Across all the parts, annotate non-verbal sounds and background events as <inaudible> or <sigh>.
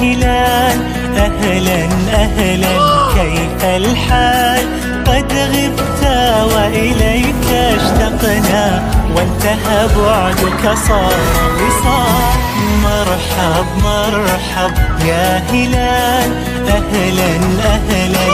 هلال أهلا أهلا. كيف الحال؟ قد غبت وإليك اشتقنا وانتهى بعدك صار وصال مرحب مرحب يا هلال. أهلا أهلا.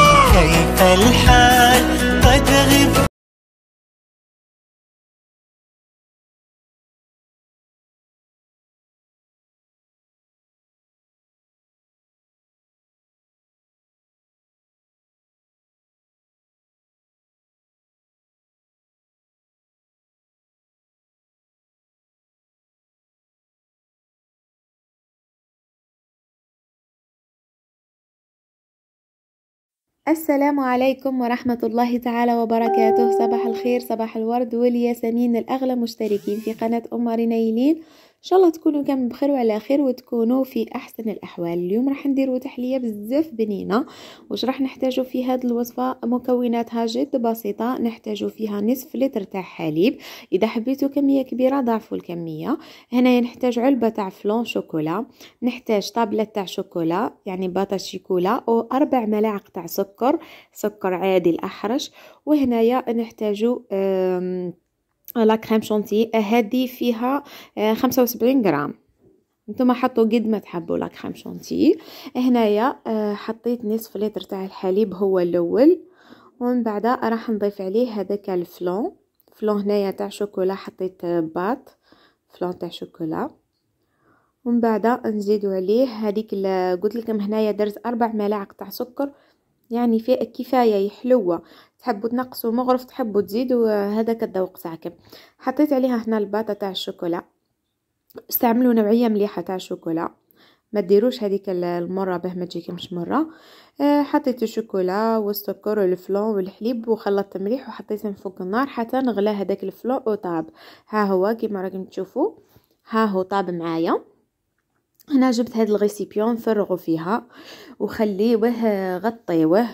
السلام عليكم ورحمة الله تعالى وبركاته. صباح الخير صباح الورد. والياسمين الأغلى مشتركين في قناة أم رينيلين إن شاء الله تكونوا كامل بخير وعلى خير وتكونوا في أحسن الأحوال. اليوم راح نديروا تحلية بزاف بنينة واش راح نحتاجوا في هذه الوصفة؟ مكوناتها جد بسيطة نحتاجوا فيها نصف لتر تاع حليب. إذا حبيتوا كمية كبيرة ضاعفوا الكمية. هنا نحتاج علبة تاع فلون شوكولا نحتاج طابلة تاع شوكولا يعني باطا شيكولا أو أربع ملاعق تاع سكر سكر عادي الأحرش. وهنايا نحتاجوا لا كريم شونتي هذه فيها خمسة وسبعين غرام. نتوما حطوا قد ما تحبوا لا كريم شونتي هنايا حطيت نصف لتر تاع الحليب هو الأول. ومن بعد راح نضيف عليه هذاك الفلون. فلون هنايا تاع شوكولا حطيت باط فلون تاع شوكولا. ومن بعد نزيدو عليه هذيك قلت لكم هنايا درت أربع ملاعق تاع سكر. يعني في كفاية حلوة تحبوا تنقصوا مغرف تحبوا تزيدوا هذاك الذوق تاعكم حطيت عليها هنا الباطه تاع الشوكولا. استعملوا نوعية مليحة تاع الشوكولا. ما ديروش هذيك المرة باه ما تجيكمش مرة. حطيت الشوكولا والسكر والفلون والحليب وخلطت مليح وحطيتهم فوق النار حتى نغلى هذاك الفلون وطاب. ها هو كيما راكم تشوفوا. ها هو طاب معايا. هنا جبت هاد الغيسيبيون نفرغوا فيها وخليوه غطيوه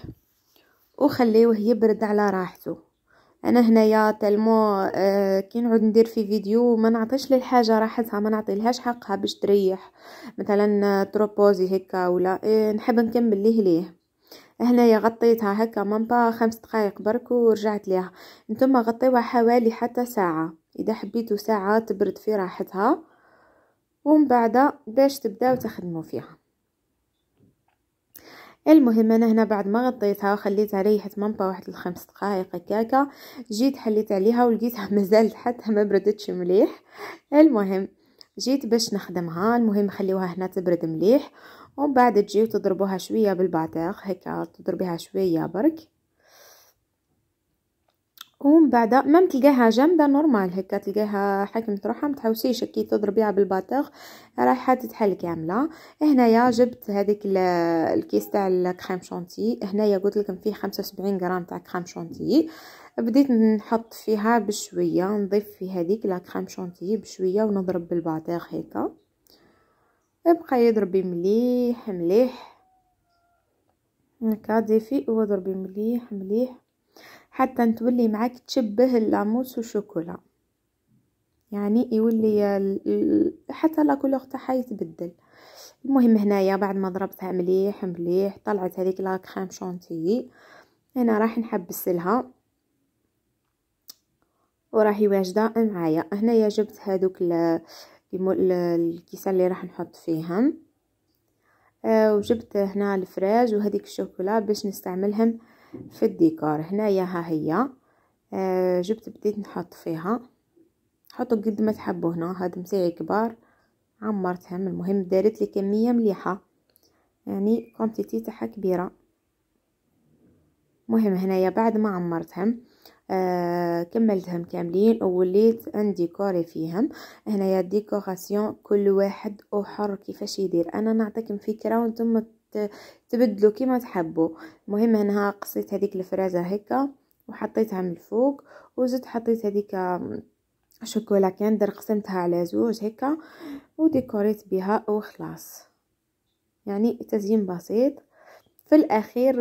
وخليوه يبرد على راحته أنا هنايا تلمو آه كي نعود ندير في فيديو ما نعطيش للحاجه راحتها ما نعطيلهاش حقها باش تريح. مثلا تروبوزي هكا ولا آه نحب نكمل ليه ليه. هنايا غطيتها هكا مامبا خمس دقائق برك ورجعت ليها. نتوما غطيوها حوالي حتى ساعة. إذا حبيتوا ساعة تبرد في راحتها. ومن بعد باش تبداو تخدموا فيها. المهم أنا هنا بعد ما غطيتها وخليتها ريحت مامبا واحد الخمس دقائق هكاكا جيت حليت عليها ولقيتها <laughs> مازالت حتى ما بردتش مليح. المهم جيت باش نخدمها المهم خليوها هنا تبرد مليح ومن بعد تجيو تضربوها شوية بالباتيغ هكا تضربيها شوية برك. ومن بعد ما تلقاها جامدة normal هكا تلقاها حكمت روحها متحوسيش كي تضربيها بال batteur رايحة تتحل كاملة هنايا جبت هذيك الكيس تاع الكريم شونتي هنايا قلت لكم فيه خمسة وسبعين غرام تاع crème chantilly بديت نحط فيها بشوية نضيف في هذيك لا crème chantilly بشوية ونضرب بال batteur هكا. ابقى يضربي مليح مليح. هكا ضيفي وضربي مليح مليح. حتى تولي معاك تشبه اللاموس والشوكولا. يعني يولي حتى لا كولور تاعها يتبدل. المهم هنايا بعد ما ضربتها مليح مليح طلعت هذيك لا كريم شونتيي هنا راح نحبس لها وراهي واجدة معايا. هنايا جبت هذوك الكيسان اللي راح نحط فيهم آه وجبت هنا ال fraise وهذيك الشوكولا باش نستعملهم في الديكور. هنايا ها هي. آه جبت بديت نحط فيها. حطوا قد ما تحبوا هنا. هاد مسيعي كبار. عمرتهم. المهم دارت لي كمية مليحة. يعني quantité تاعها كبيرة. مهم هنايا بعد ما عمرتهم آه كملتهم كاملين ووليت نديكوري فيهم. هنايا décoration كل واحد وحر كيفاش يدير. أنا نعطيكم فكرة وأنتم تبدلوا كيما تحبوا. المهم انها قصيت هذيك الفرازة هكا وحطيتها من الفوق وزدت حطيت هذيك شوكولا Kinder قسمتها على زوج هكا وديكوريت بها وخلاص. يعني تزيين بسيط. في الأخير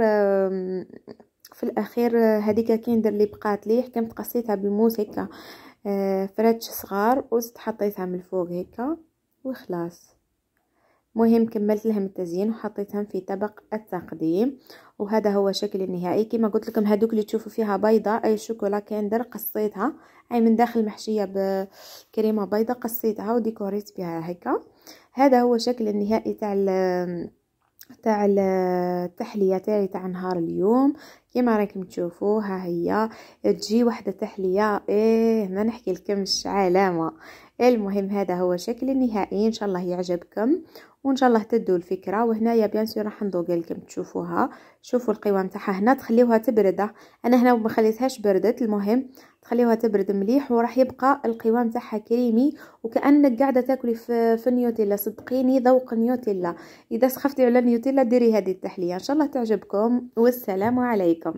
في الأخير هذيك Kinder اللي بقات لي حكمت قصيتها بالموس هكا فراتش صغار وزدت حطيتها من الفوق هكا وخلاص. مهم كملت لهم التزيين وحطيتهم في طبق التقديم وهذا هو شكل النهائي. كما قلت لكم هذوك اللي تشوفوا فيها بيضة أي شوكولا كندر قصيتها. أي من داخل محشية بكريمة بيضة قصيتها وديكوريت بها هكا. هذا هو شكل النهائي تاع تاع التحلية تاعي تاع نهار اليوم. كما راكم تشوفوا ها هي تجي واحدة تحلية. إيه ما نحكي لكمش علامة. المهم هذا هو شكل النهائي. إن شاء الله يعجبكم. وإن شاء الله تدوا الفكرة. وهنايا بيان سور راح نذوق لكم تشوفوها. شوفوا القوام تاعها هنا تخليوها تبرد. أنا هنا ما خليتهاش بردت المهم تخليوها تبرد مليح وراح يبقى القوام تاعها كريمي. وكأنك قاعدة تاكلي في, في النيوتيلا. صدقيني ذوق النيوتيلا. إذا سخفتي على النيوتيلا ديري هذه التحلية. إن شاء الله تعجبكم. والسلام عليكم.